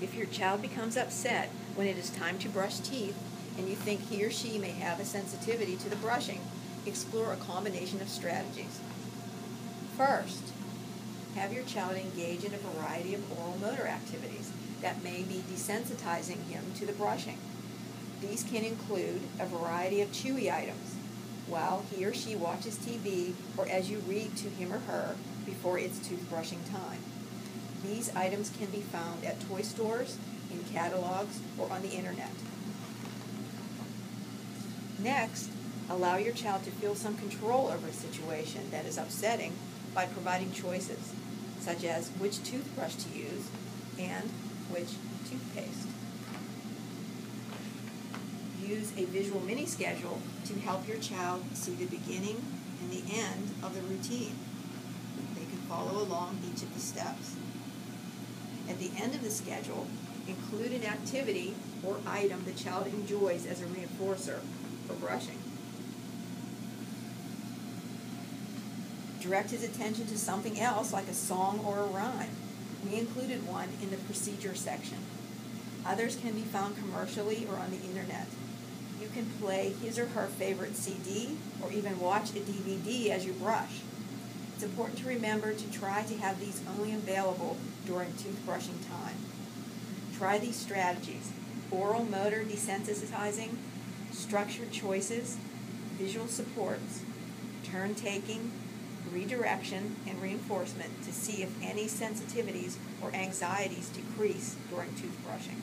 If your child becomes upset when it is time to brush teeth and you think he or she may have a sensitivity to the brushing, explore a combination of strategies. First, have your child engage in a variety of oral motor activities that may be desensitizing him to the brushing. These can include a variety of chewy items while he or she watches TV or as you read to him or her before it's toothbrushing time. These items can be found at toy stores, in catalogs, or on the internet. Next, allow your child to feel some control over a situation that is upsetting by providing choices, such as which toothbrush to use and which toothpaste. Use a visual mini schedule to help your child see the beginning and the end of the routine. They can follow along each of the steps. At the end of the schedule, include an activity or item the child enjoys as a reinforcer for brushing. Direct his attention to something else like a song or a rhyme. We included one in the procedure section. Others can be found commercially or on the internet. You can play his or her favorite CD or even watch a DVD as you brush. It's important to remember to try to have these only available during toothbrushing time. Try these strategies oral motor desensitizing, structured choices, visual supports, turn taking, redirection, and reinforcement to see if any sensitivities or anxieties decrease during toothbrushing.